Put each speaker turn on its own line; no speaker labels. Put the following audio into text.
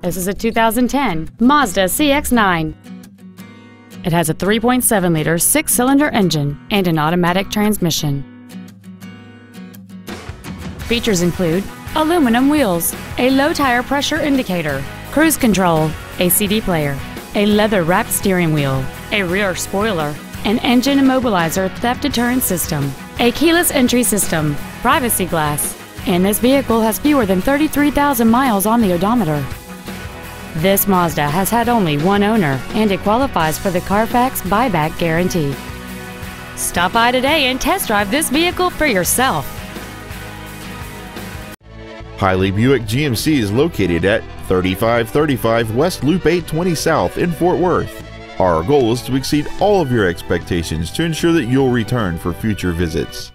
This is a 2010 Mazda CX-9. It has a 3.7-liter six-cylinder engine and an automatic transmission. Features include aluminum wheels, a low tire pressure indicator, cruise control, a CD player, a leather-wrapped steering wheel, a rear spoiler, an engine immobilizer theft deterrent system, a keyless entry system, privacy glass, and this vehicle has fewer than 33,000 miles on the odometer. This Mazda has had only one owner and it qualifies for the Carfax buyback guarantee. Stop by today and test drive this vehicle for yourself.
Hiley Buick GMC is located at 3535 West Loop 820 South in Fort Worth. Our goal is to exceed all of your expectations to ensure that you'll return for future visits.